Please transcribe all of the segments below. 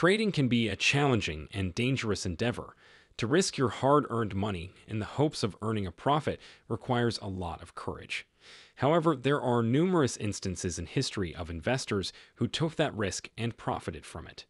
Trading can be a challenging and dangerous endeavor. To risk your hard earned money in the hopes of earning a profit requires a lot of courage. However, there are numerous instances in history of investors who took that risk and profited from it.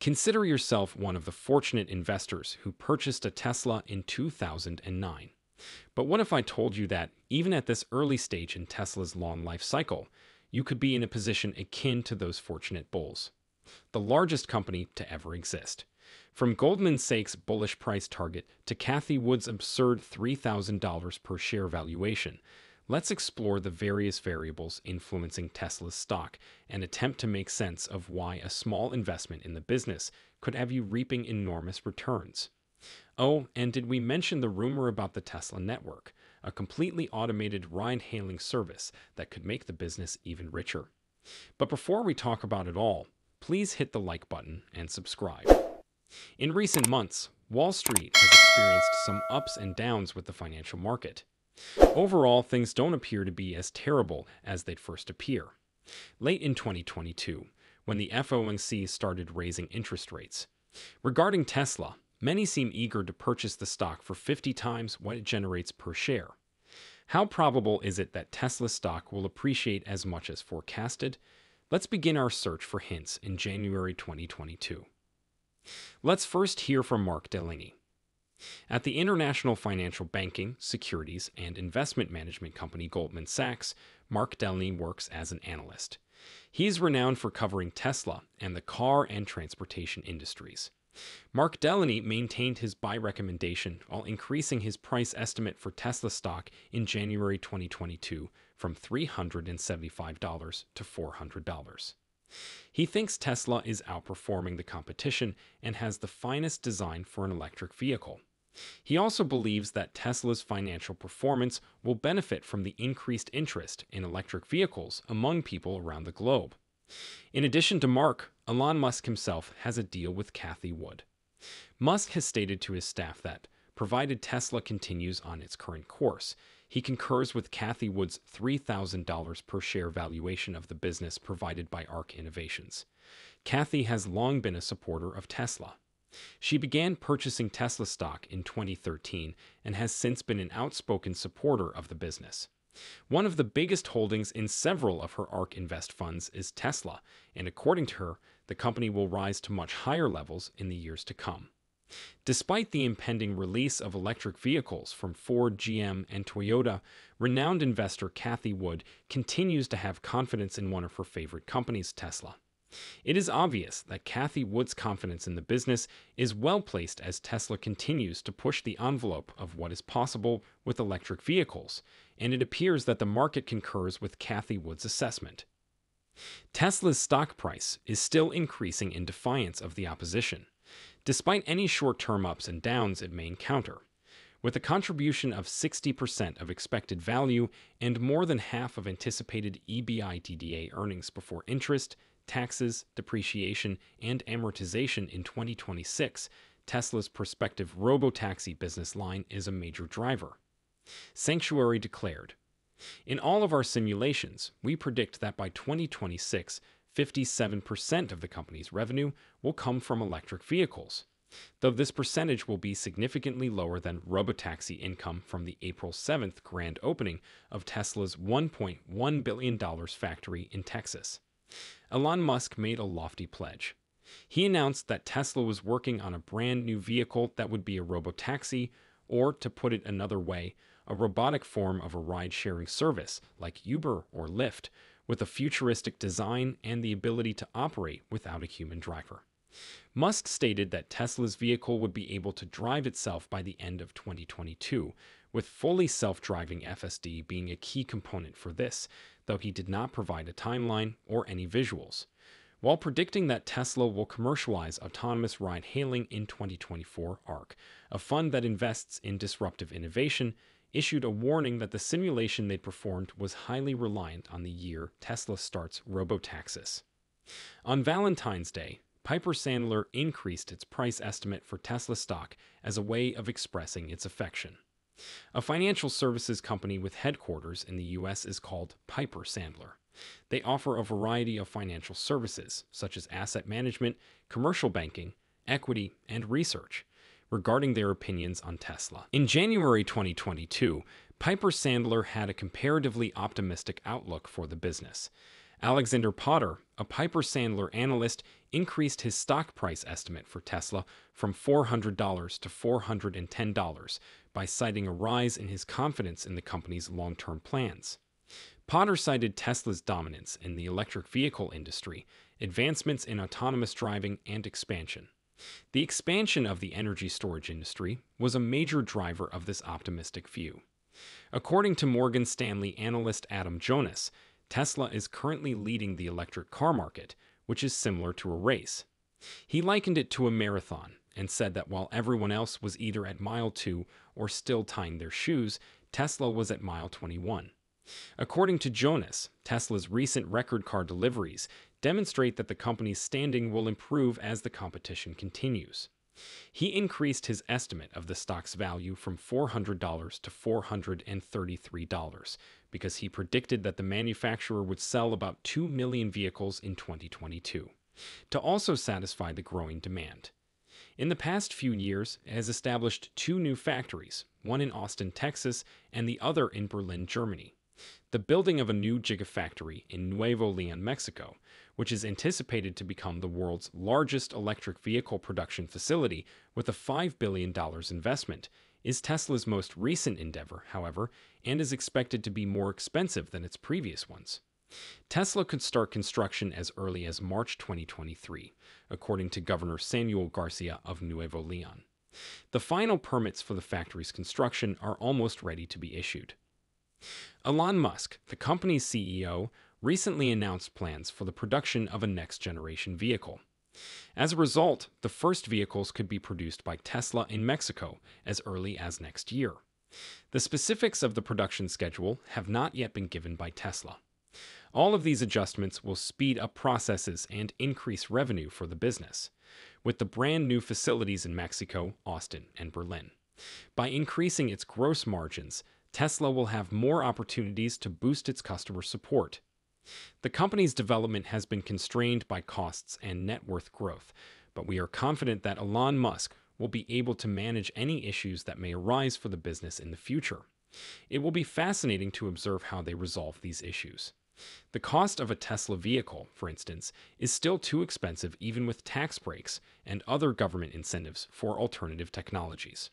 Consider yourself one of the fortunate investors who purchased a Tesla in 2009. But what if I told you that, even at this early stage in Tesla's long life cycle, you could be in a position akin to those fortunate bulls? The largest company to ever exist. From Goldman Sachs' bullish price target to Cathie Wood's absurd $3,000 per share valuation, let's explore the various variables influencing Tesla's stock and attempt to make sense of why a small investment in the business could have you reaping enormous returns. Oh, and did we mention the rumor about the Tesla network, a completely automated ride hailing service that could make the business even richer? But before we talk about it all, please hit the like button and subscribe. In recent months, Wall Street has experienced some ups and downs with the financial market. Overall, things don't appear to be as terrible as they'd first appear. Late in 2022, when the FOMC started raising interest rates. Regarding Tesla, many seem eager to purchase the stock for 50 times what it generates per share. How probable is it that Tesla stock will appreciate as much as forecasted? Let's begin our search for hints in January 2022. Let's first hear from Mark Delaney. At the international financial banking, securities, and investment management company Goldman Sachs, Mark Delaney works as an analyst. He is renowned for covering Tesla and the car and transportation industries. Mark Delaney maintained his buy recommendation while increasing his price estimate for Tesla stock in January 2022 from $375 to $400. He thinks Tesla is outperforming the competition and has the finest design for an electric vehicle. He also believes that Tesla's financial performance will benefit from the increased interest in electric vehicles among people around the globe. In addition to Mark, Elon Musk himself has a deal with Cathie Wood. Musk has stated to his staff that, provided Tesla continues on its current course, he concurs with Cathie Wood's $3,000 per share valuation of the business provided by ARK Innovations. Cathie has long been a supporter of Tesla. She began purchasing Tesla stock in 2013 and has since been an outspoken supporter of the business. One of the biggest holdings in several of her ARK Invest funds is Tesla, and according to her, the company will rise to much higher levels in the years to come. Despite the impending release of electric vehicles from Ford, GM, and Toyota, renowned investor Cathie Wood continues to have confidence in one of her favorite companies, Tesla. It is obvious that Cathie Wood's confidence in the business is well placed as Tesla continues to push the envelope of what is possible with electric vehicles, and it appears that the market concurs with Cathie Wood's assessment. Tesla's stock price is still increasing in defiance of the opposition, despite any short term ups and downs it may encounter. With a contribution of 60% of expected value and more than half of anticipated EBITDA earnings before interest, taxes, depreciation, and amortization in 2026, Tesla's prospective robotaxi business line is a major driver. Sanctuary declared. In all of our simulations, we predict that by 2026, 57% of the company's revenue will come from electric vehicles, though this percentage will be significantly lower than robotaxi income from the April 7th grand opening of Tesla's $1.1 billion factory in Texas. Elon Musk made a lofty pledge. He announced that Tesla was working on a brand new vehicle that would be a robotaxi, or to put it another way, a robotic form of a ride sharing service like Uber or Lyft, with a futuristic design and the ability to operate without a human driver. Musk stated that Tesla's vehicle would be able to drive itself by the end of 2022, with fully self driving FSD being a key component for this, though he did not provide a timeline or any visuals. While predicting that Tesla will commercialize autonomous ride hailing in 2024, ARK, a fund that invests in disruptive innovation, issued a warning that the simulation they performed was highly reliant on the year Tesla starts Robotaxis. On Valentine's Day, Piper Sandler increased its price estimate for Tesla stock as a way of expressing its affection. A financial services company with headquarters in the US is called Piper Sandler. They offer a variety of financial services, such as asset management, commercial banking, equity, and research, regarding their opinions on Tesla. In January 2022, Piper Sandler had a comparatively optimistic outlook for the business. Alexander Potter, a Piper Sandler analyst, increased his stock price estimate for Tesla from $400 to $410 by citing a rise in his confidence in the company's long term plans. Potter cited Tesla's dominance in the electric vehicle industry, advancements in autonomous driving, and expansion. The expansion of the energy storage industry was a major driver of this optimistic view. According to Morgan Stanley analyst Adam Jonas, Tesla is currently leading the electric car market, which is similar to a race. He likened it to a marathon and said that while everyone else was either at mile 2 or still tying their shoes, Tesla was at mile 21. According to Jonas, Tesla's recent record car deliveries demonstrate that the company's standing will improve as the competition continues. He increased his estimate of the stock's value from $400 to $433 because he predicted that the manufacturer would sell about 2 million vehicles in 2022 to also satisfy the growing demand. In the past few years, it has established two new factories, one in Austin, Texas, and the other in Berlin, Germany. The building of a new gigafactory in Nuevo Leon, Mexico, which is anticipated to become the world's largest electric vehicle production facility with a $5 billion investment, is Tesla's most recent endeavor, however, and is expected to be more expensive than its previous ones. Tesla could start construction as early as March 2023, according to Governor Samuel Garcia of Nuevo Leon. The final permits for the factory's construction are almost ready to be issued. Elon Musk, the company's CEO, recently announced plans for the production of a next generation vehicle. As a result, the first vehicles could be produced by Tesla in Mexico as early as next year. The specifics of the production schedule have not yet been given by Tesla. All of these adjustments will speed up processes and increase revenue for the business, with the brand new facilities in Mexico, Austin, and Berlin. By increasing its gross margins, Tesla will have more opportunities to boost its customer support the company's development has been constrained by costs and net worth growth, but we are confident that Elon Musk will be able to manage any issues that may arise for the business in the future. It will be fascinating to observe how they resolve these issues. The cost of a Tesla vehicle, for instance, is still too expensive even with tax breaks and other government incentives for alternative technologies.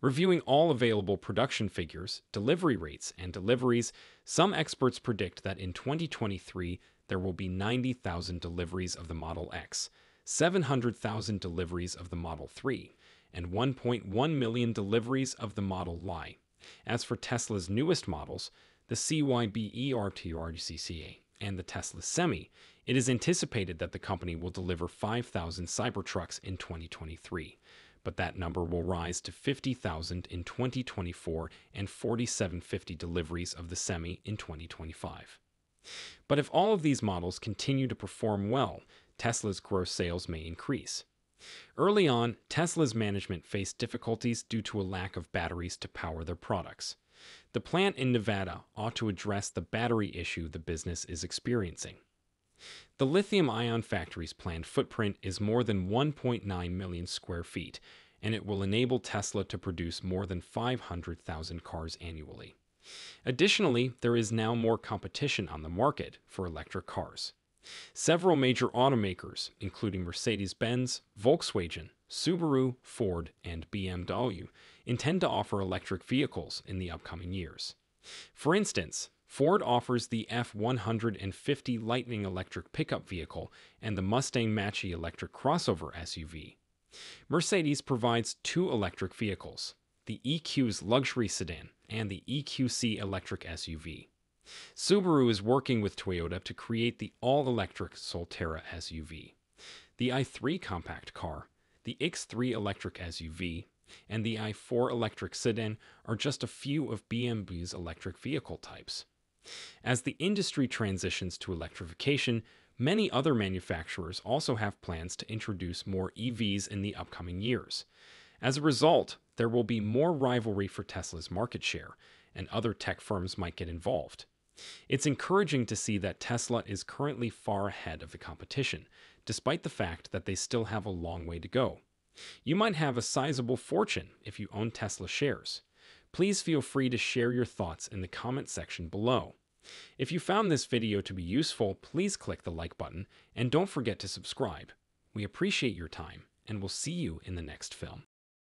Reviewing all available production figures, delivery rates, and deliveries, some experts predict that in 2023 there will be 90,000 deliveries of the Model X, 700,000 deliveries of the Model 3, and 1.1 million deliveries of the Model Y. As for Tesla's newest models, the CYB ER2RCCA and the Tesla Semi, it is anticipated that the company will deliver 5,000 Cybertrucks in 2023 but that number will rise to 50,000 in 2024 and 4750 deliveries of the Semi in 2025. But if all of these models continue to perform well, Tesla's gross sales may increase. Early on, Tesla's management faced difficulties due to a lack of batteries to power their products. The plant in Nevada ought to address the battery issue the business is experiencing. The lithium ion factory's planned footprint is more than 1.9 million square feet, and it will enable Tesla to produce more than 500,000 cars annually. Additionally, there is now more competition on the market for electric cars. Several major automakers, including Mercedes Benz, Volkswagen, Subaru, Ford, and BMW, intend to offer electric vehicles in the upcoming years. For instance, Ford offers the F 150 Lightning electric pickup vehicle and the Mustang Mach E electric crossover SUV. Mercedes provides two electric vehicles the EQS luxury sedan and the EQC electric SUV. Subaru is working with Toyota to create the all electric Solterra SUV. The i3 compact car, the X3 electric SUV, and the i4 electric sedan are just a few of BMW's electric vehicle types. As the industry transitions to electrification, many other manufacturers also have plans to introduce more EVs in the upcoming years. As a result, there will be more rivalry for Tesla's market share, and other tech firms might get involved. It's encouraging to see that Tesla is currently far ahead of the competition, despite the fact that they still have a long way to go. You might have a sizable fortune if you own Tesla shares. Please feel free to share your thoughts in the comment section below. If you found this video to be useful, please click the like button and don't forget to subscribe. We appreciate your time and we'll see you in the next film.